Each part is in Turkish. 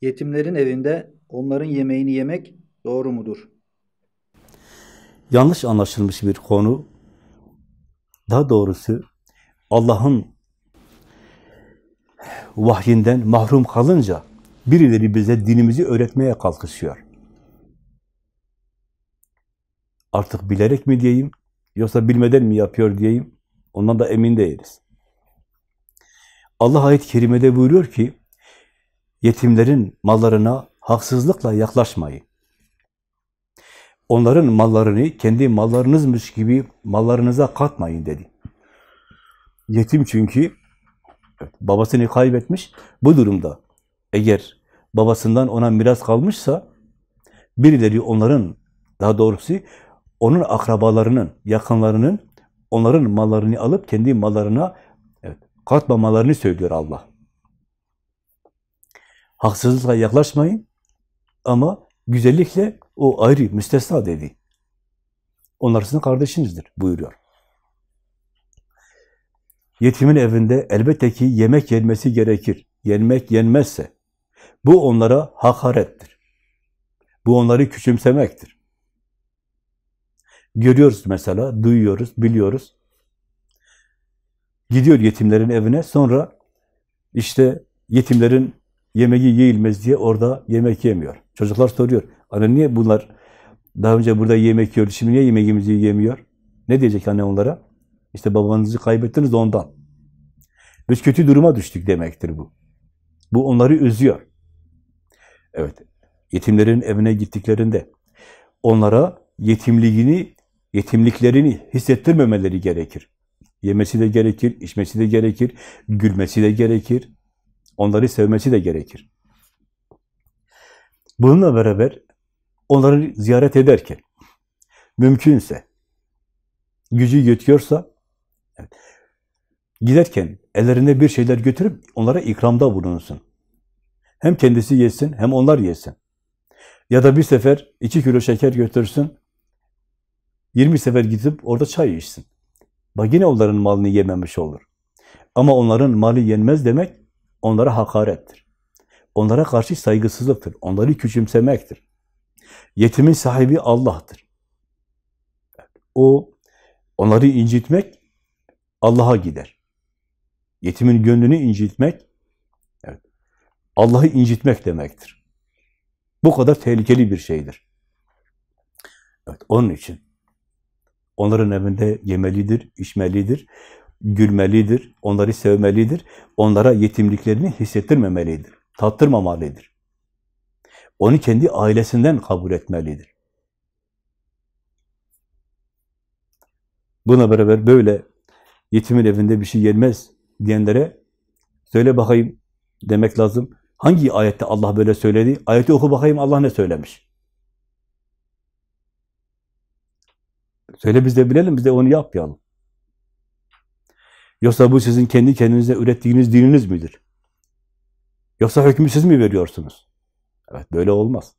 Yetimlerin evinde onların yemeğini yemek doğru mudur? Yanlış anlaşılmış bir konu. Daha doğrusu Allah'ın vahyinden mahrum kalınca birileri bize dinimizi öğretmeye kalkışıyor. Artık bilerek mi diyeyim, yoksa bilmeden mi yapıyor diyeyim, ondan da emin değiliz. Allah ayet-i kerimede buyuruyor ki, yetimlerin mallarına haksızlıkla yaklaşmayın. Onların mallarını kendi mallarınızmış gibi mallarınıza katmayın dedi. Yetim çünkü babasını kaybetmiş. Bu durumda eğer babasından ona miras kalmışsa birileri onların daha doğrusu onun akrabalarının, yakınlarının onların mallarını alıp kendi mallarına evet, katmamalarını söylüyor Allah. Haksızlıkla yaklaşmayın ama güzellikle o ayrı, müstesna dedi. Onlar sizin kardeşinizdir buyuruyor. Yetimin evinde elbette ki yemek yenmesi gerekir. Yenmek yenmezse bu onlara hakarettir. Bu onları küçümsemektir. Görüyoruz mesela, duyuyoruz, biliyoruz. Gidiyor yetimlerin evine, sonra işte yetimlerin yemeği yiyilmez diye orada yemek yemiyor. Çocuklar soruyor, anne niye bunlar daha önce burada yemek yiyordu, şimdi niye yemeğimizi yiyemiyor? Ne diyecek anne onlara? İşte babanızı kaybettiniz ondan. Biz kötü duruma düştük demektir bu. Bu onları üzüyor. Evet, yetimlerin evine gittiklerinde onlara yetimliğini, yetimliklerini hissettirmemeleri gerekir. Yemesi de gerekir, içmesi de gerekir, gülmesi de gerekir, onları sevmesi de gerekir. Bununla beraber onları ziyaret ederken mümkünse, gücü yetiyorsa giderken ellerinde bir şeyler götürüp onlara ikramda bulunsun. Hem kendisi yesin, hem onlar yesin. Ya da bir sefer iki kilo şeker götürsün, 20 sefer gidip orada çay içsin. Bak yine onların malını yememiş olur. Ama onların malı yenmez demek, onlara hakarettir. Onlara karşı saygısızlıktır. Onları küçümsemektir. Yetimin sahibi Allah'tır. O, onları incitmek Allah'a gider. Yetimin gönlünü incitmek, evet, Allah'ı incitmek demektir. Bu kadar tehlikeli bir şeydir. Evet, onun için onların evinde yemelidir, içmelidir, gülmelidir, onları sevmelidir, onlara yetimliklerini hissettirmemelidir, tattırmamalıdır. Onu kendi ailesinden kabul etmelidir. Buna beraber böyle yetimin evinde bir şey yenmez diyenlere söyle bakayım demek lazım. Hangi ayette Allah böyle söyledi? Ayeti oku bakayım Allah ne söylemiş? Söyle biz de bilelim, biz de onu yapmayalım. Yoksa bu sizin kendi kendinize ürettiğiniz dininiz midir? Yoksa hükmü siz mi veriyorsunuz? Evet, böyle olmaz.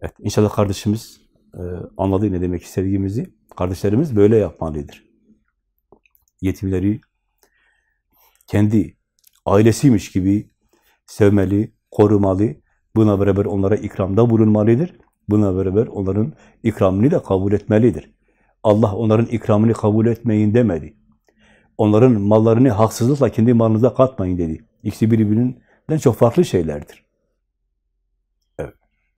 Evet, inşallah kardeşimiz e, anladı ne demek istediğimizi. Kardeşlerimiz böyle yapmalıdır. Yetimleri kendi ailesiymiş gibi sevmeli, korumalı, buna beraber onlara ikramda bulunmalıdır. Buna beraber onların ikramını da kabul etmelidir. Allah onların ikramını kabul etmeyin demedi. Onların mallarını haksızlıkla kendi malınıza katmayın dedi. İkisi birbirinden çok farklı şeylerdir.